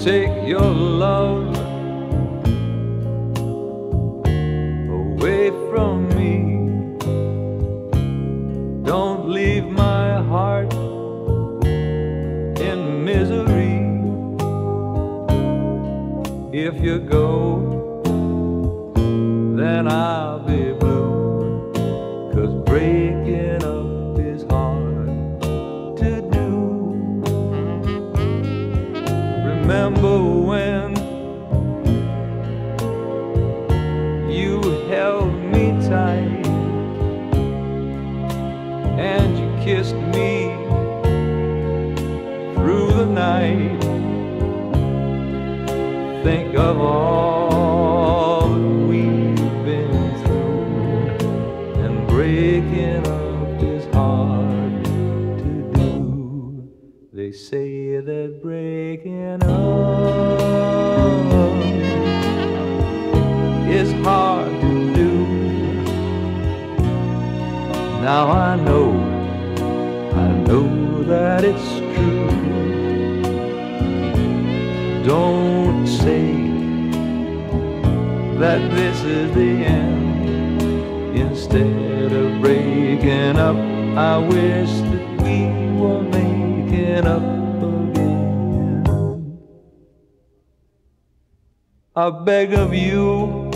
take your love away from me. Don't leave my heart in misery. If you go, Remember when you held me tight and you kissed me through the night? Think of all They say that breaking up is hard to do. Now I know, I know that it's true. Don't say that this is the end. Instead of breaking up, I wish that we were making up again. I beg of you,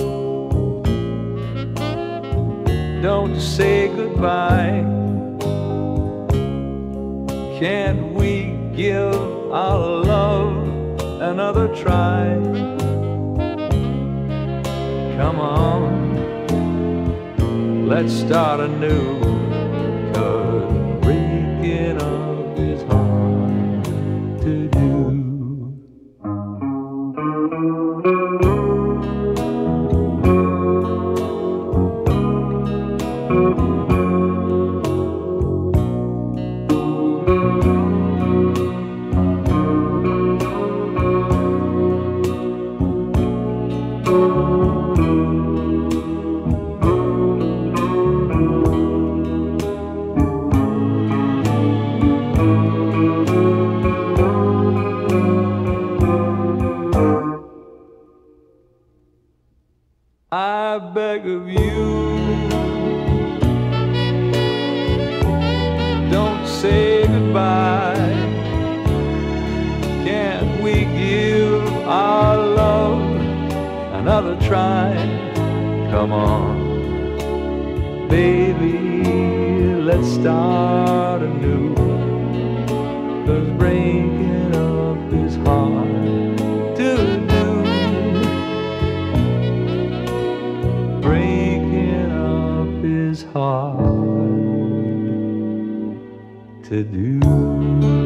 don't say goodbye. Can't we give our love another try? Come on, let's start anew. Cause breaking up I beg of you, don't say goodbye. Can't we give our love another try? Come on, baby, let's start anew. Cause breaking to do.